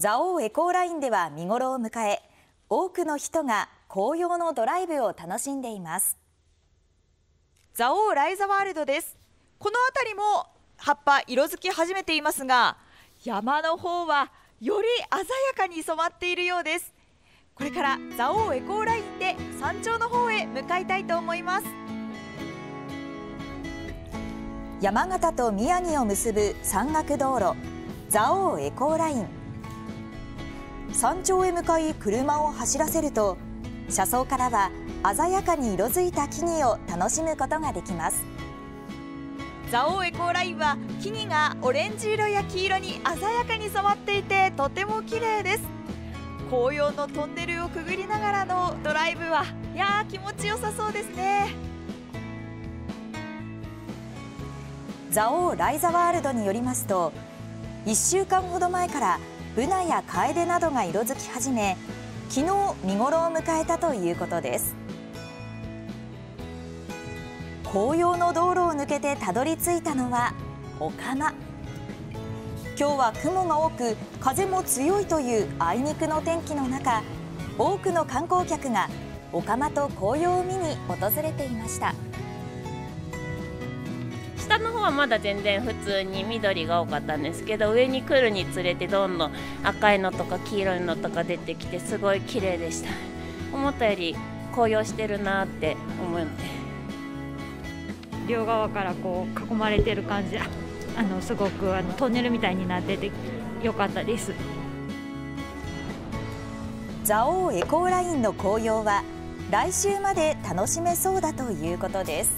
蔵王エコーラインでは見頃を迎え多くの人が紅葉のドライブを楽しんでいます。蔵王ライザワールドです。この辺りも葉っぱ色づき始めていますが山の方はより鮮やかに染まっているようです。これから蔵王エコーラインで山頂の方へ向かいたいと思います。山形と宮城を結ぶ山岳道路蔵王エコーライン山頂へ向かい車を走らせると車窓からは鮮やかに色づいた木々を楽しむことができます。蔵王エコーラインは木々がオレンジ色や黄色に鮮やかに染まっていてとても綺麗です。紅葉のトンネルをくぐりながらのドライブはいや気持ちよさそうですね。蔵王ライザワールドによりますと1週間ほど前からブナやカエデなどが色づき始め昨日見頃を迎えたということです。紅葉の道路を抜けてたどり着いたのはお釜今日は雲が多く風も強いというあいにくの天気の中多くの観光客がお釜と紅葉を見に訪れていました。下の方はまだ全然普通に緑が多かったんですけど上に来るにつれてどんどん赤いのとか黄色いのとか出てきてすごい綺麗でした。思ったより紅葉してるなって思って両側からこう囲まれてる感じ。あのすごくあのトンネルみたいになっててよかったです。蔵王エコーラインの紅葉は来週まで楽しめそうだということです